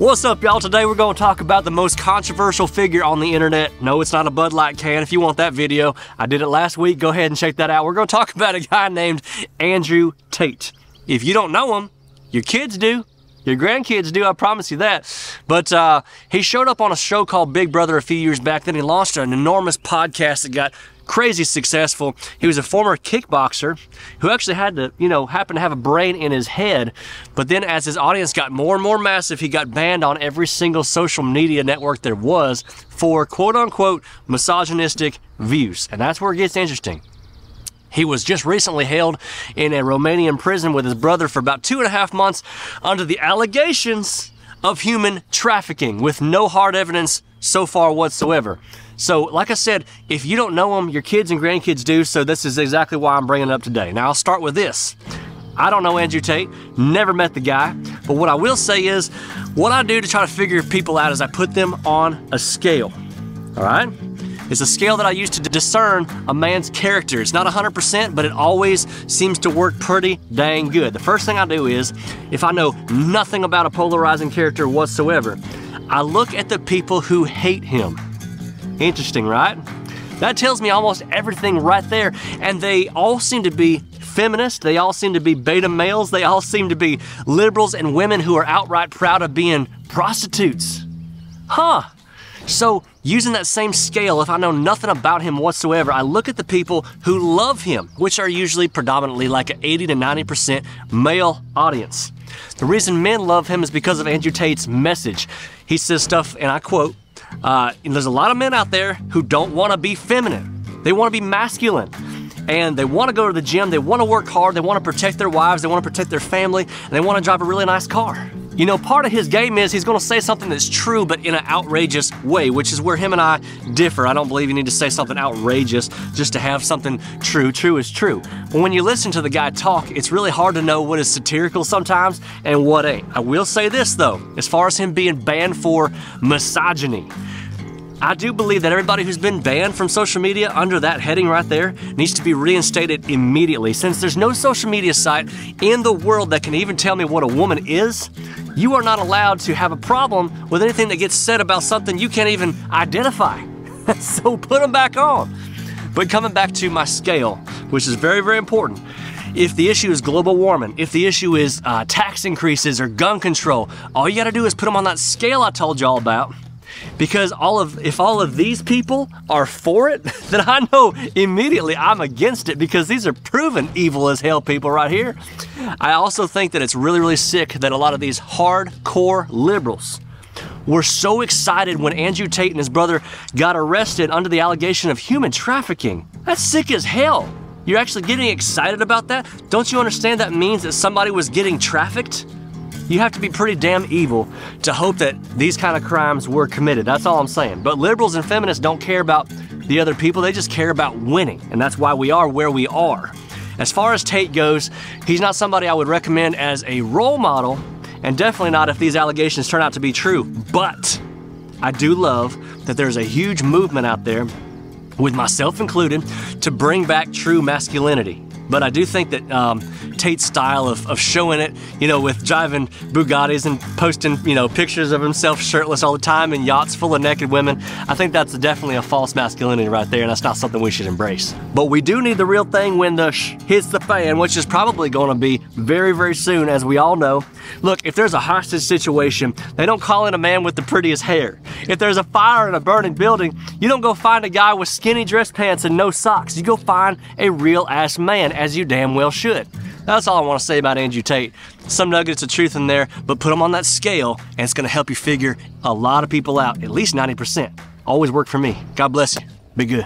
What's up, y'all? Today we're going to talk about the most controversial figure on the internet. No, it's not a Bud Light can. If you want that video, I did it last week. Go ahead and check that out. We're going to talk about a guy named Andrew Tate. If you don't know him, your kids do. Your grandkids do, I promise you that. But uh, he showed up on a show called Big Brother a few years back. Then he launched an enormous podcast that got crazy successful. He was a former kickboxer who actually had to, you know, happen to have a brain in his head. But then as his audience got more and more massive, he got banned on every single social media network there was for quote unquote misogynistic views. And that's where it gets interesting. He was just recently held in a Romanian prison with his brother for about two and a half months under the allegations of human trafficking with no hard evidence so far whatsoever. So, like I said, if you don't know him, your kids and grandkids do, so this is exactly why I'm bringing it up today. Now, I'll start with this. I don't know Andrew Tate, never met the guy, but what I will say is, what I do to try to figure people out is I put them on a scale, all right? It's a scale that I use to discern a man's character. It's not 100%, but it always seems to work pretty dang good. The first thing I do is, if I know nothing about a polarizing character whatsoever, I look at the people who hate him. Interesting, right? That tells me almost everything right there. And they all seem to be feminists. They all seem to be beta males. They all seem to be liberals and women who are outright proud of being prostitutes. Huh. So, using that same scale, if I know nothing about him whatsoever, I look at the people who love him, which are usually predominantly like an 80 to 90% male audience. The reason men love him is because of Andrew Tate's message. He says stuff, and I quote, uh, there's a lot of men out there who don't want to be feminine. They want to be masculine. And they want to go to the gym, they want to work hard, they want to protect their wives, they want to protect their family, and they want to drive a really nice car. You know, part of his game is he's to say something that's true, but in an outrageous way, which is where him and I differ. I don't believe you need to say something outrageous just to have something true. True is true. But when you listen to the guy talk, it's really hard to know what is satirical sometimes and what ain't. I will say this, though, as far as him being banned for misogyny. I do believe that everybody who's been banned from social media under that heading right there needs to be reinstated immediately. Since there's no social media site in the world that can even tell me what a woman is, you are not allowed to have a problem with anything that gets said about something you can't even identify. so put them back on. But coming back to my scale, which is very, very important. If the issue is global warming, if the issue is uh, tax increases or gun control, all you gotta do is put them on that scale I told y'all about because all of if all of these people are for it, then I know immediately I'm against it because these are proven evil as hell people right here. I also think that it's really, really sick that a lot of these hardcore liberals were so excited when Andrew Tate and his brother got arrested under the allegation of human trafficking. That's sick as hell. You're actually getting excited about that? Don't you understand that means that somebody was getting trafficked? You have to be pretty damn evil to hope that these kind of crimes were committed. That's all I'm saying. But liberals and feminists don't care about the other people, they just care about winning. And that's why we are where we are. As far as Tate goes, he's not somebody I would recommend as a role model, and definitely not if these allegations turn out to be true. But I do love that there's a huge movement out there, with myself included, to bring back true masculinity. But I do think that um, Tate's style of, of showing it, you know, with driving Bugattis and posting, you know, pictures of himself shirtless all the time and yachts full of naked women, I think that's definitely a false masculinity right there, and that's not something we should embrace. But we do need the real thing when the sh hits the fan, which is probably going to be very, very soon, as we all know. Look, if there's a hostage situation, they don't call in a man with the prettiest hair. If there's a fire in a burning building, you don't go find a guy with skinny dress pants and no socks. You go find a real ass man as you damn well should. That's all I want to say about Andrew Tate. Some nuggets of truth in there, but put them on that scale and it's going to help you figure a lot of people out, at least 90%. Always work for me. God bless you. Be good.